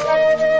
啊